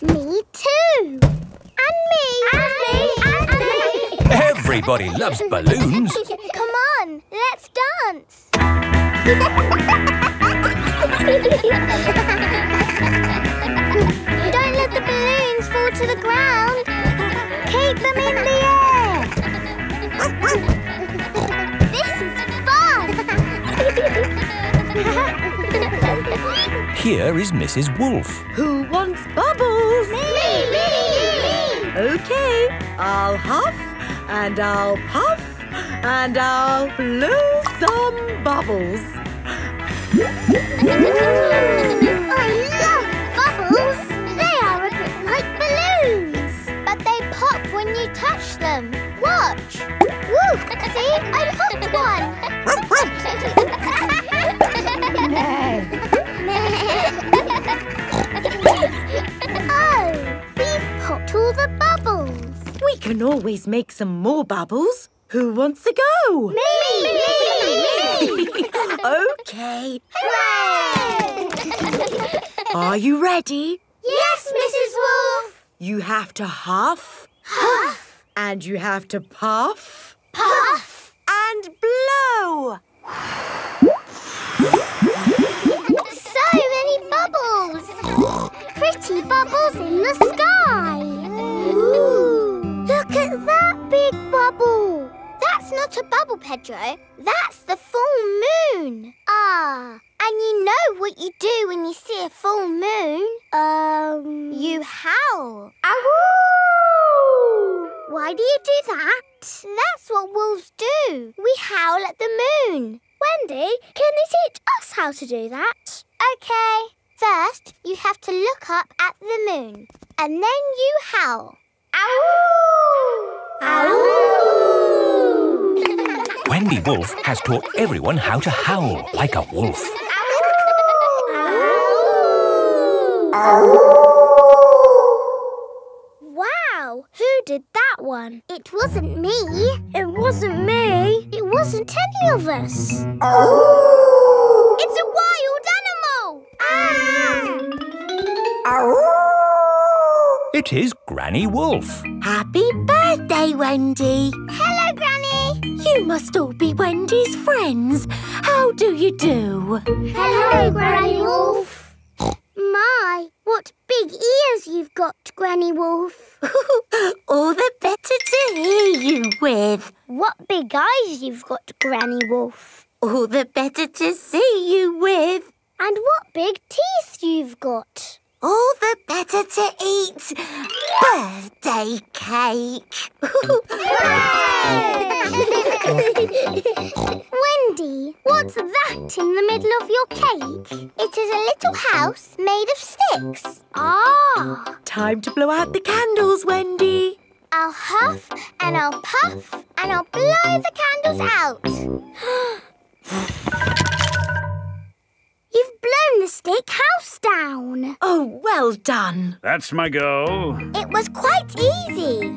<laughs> Me too. And me. And me. And me. Everybody loves balloons. <laughs> Come on, let's dance. <laughs> Don't let the balloons fall to the ground. Keep them in the air. <laughs> this is fun. Here is Mrs. Wolf. Who wants bubbles? me, me, me. Okay, I'll huff and I'll puff and I'll blow some bubbles. I love bubbles. They are a bit like balloons, but they pop when you touch them. Watch. Woo! See, I popped one. <laughs> can always make some more bubbles. Who wants to go? Me! me, <laughs> me. okay. Hooray! Are you ready? yes, Mrs. Wolf. You have to huff Huff, and you have to puff puff. and blow. So many bubbles! Pretty bubbles in the sky! Ooh. Look at that big bubble! That's not a bubble, Pedro. That's the full moon. Ah, and you know what you do when you see a full moon? Um... You howl. Ow! Why do you do that? That's what wolves do. We howl at the moon. Wendy, can you teach us how to do that? Okay. First, you have to look up at the moon. And then you howl. Ow! Ow! Wendy Wolf has taught everyone how to howl like a wolf. Wow, who did that one? It wasn't me. It wasn't me. It wasn't any of us. It is Granny Wolf. Happy birthday, Wendy. Hello, Granny. You must all be Wendy's friends. How do you do? Hello, Granny Wolf. My, what big ears you've got, Granny Wolf. <laughs> all the better to hear you with. What big eyes you've got, Granny Wolf. All the better to see you with. And what big teeth you've got. All the better to eat birthday cake. <laughs> Wendy, what's that in the middle of your cake? It is a little house made of sticks. Ah. Time to blow out the candles, Wendy. I'll huff and I'll puff and I'll blow the candles out. <gasps> <laughs> You've blown the stick house down. Oh, well done. That's my go. It was quite easy.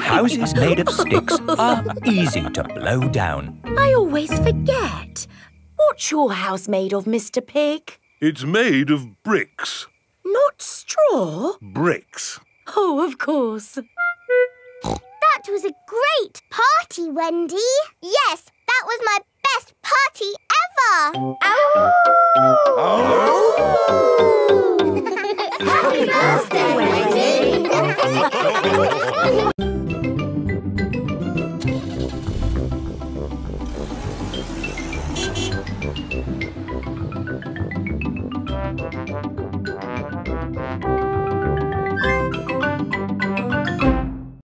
<laughs> Houses made of sticks are easy to blow down. I always forget. What's your house made of, Mr. Pig? It's made of bricks. Not straw? Bricks. Oh, of course. That was a great party, Wendy. Yes, that was my best party ever. Oh! Happy birthday, Wendy. <laughs>